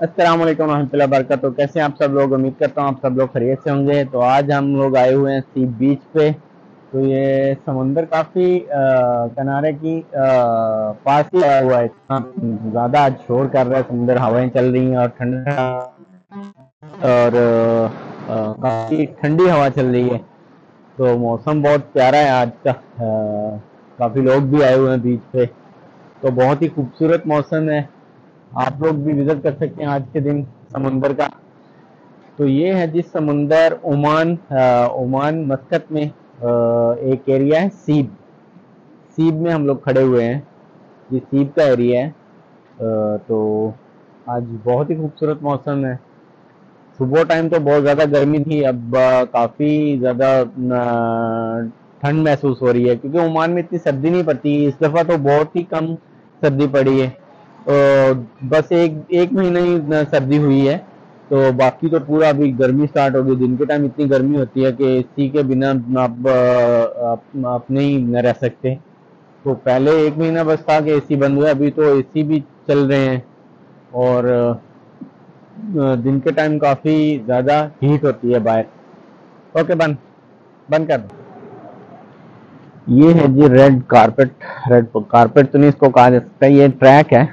अस्सलाम वालेकुम रहमतुल्लाहि वबरकातुहू तो कैसे हैं आप सब लोग? उम्मीद करता हूँ आप सब लोग खरीद से होंगे। तो आज हम लोग आए हुए हैं सी बीच पे। तो ये समंदर काफ़ी किनारे की आ, पास ही आया हुआ है। ज़्यादा आज शोर कर रहा है समंदर। हवाएँ चल रही हैं और ठंडा और काफ़ी ठंडी हवा चल रही है। तो मौसम बहुत प्यारा है आज का। काफ़ी लोग भी आए हुए हैं बीच पे। तो बहुत ही खूबसूरत मौसम है। आप लोग भी विज़िट कर सकते हैं आज के दिन समुंदर का। तो ये है जिस समुंदर ओमान ओमान मस्कत में आ, एक एरिया है सीब। सीब में हम लोग खड़े हुए हैं। ये सीब का एरिया है। आ, तो आज बहुत ही खूबसूरत मौसम है। सुबह टाइम तो बहुत ज़्यादा गर्मी थी अब काफ़ी ज़्यादा ठंड महसूस हो रही है क्योंकि ओमान में इतनी सर्दी नहीं पड़ती। इस दफ़ा तो बहुत ही कम सर्दी पड़ी है। बस एक एक महीना ही सर्दी हुई है तो बाकी तो पूरा अभी गर्मी स्टार्ट होगी। दिन के टाइम इतनी गर्मी होती है कि एसी के बिना आप, आप नहीं न रह सकते। तो पहले एक महीना बस था कि एसी बंद हुआ अभी तो एसी भी चल रहे हैं। और दिन के टाइम काफ़ी ज़्यादा हीट होती है बाहर। ओके बंद बंद कर ये है जी रेड कारपेट रेड कारपेट तो नहीं इसको कहा जा सकता ये ट्रैक है।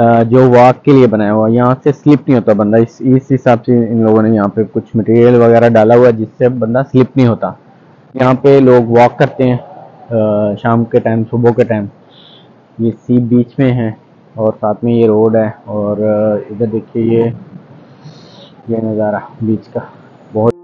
जो वॉक के लिए बनाया हुआ यहाँ से स्लिप नहीं होता बंदा। इस इस हिसाब से इन लोगों ने यहाँ पे कुछ मटेरियल वगैरह डाला हुआ है जिससे बंदा स्लिप नहीं होता। यहाँ पे लोग वॉक करते हैं शाम के टाइम सुबह के टाइम ये सी बीच में है और साथ में ये रोड है और इधर देखिए ये ये नज़ारा बीच का। बहुत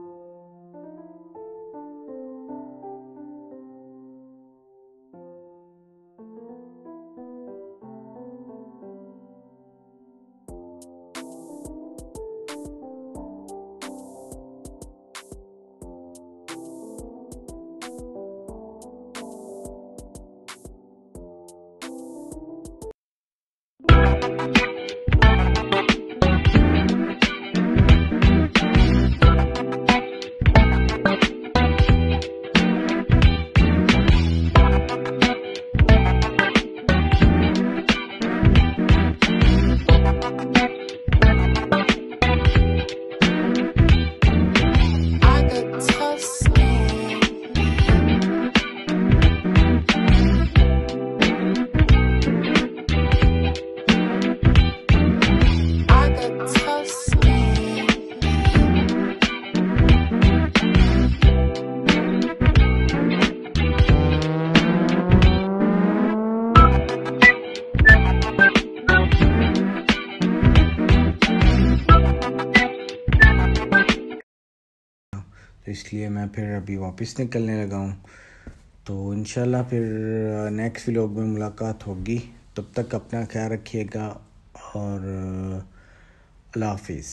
Thank you. तो इसलिए मैं फिर अभी वापस निकलने लगा हूँ। तो इन फिर नेक्स्ट व्लॉग में मुलाकात होगी। तब तक अपना ख्याल रखिएगा और अल्लाह हाफिज़।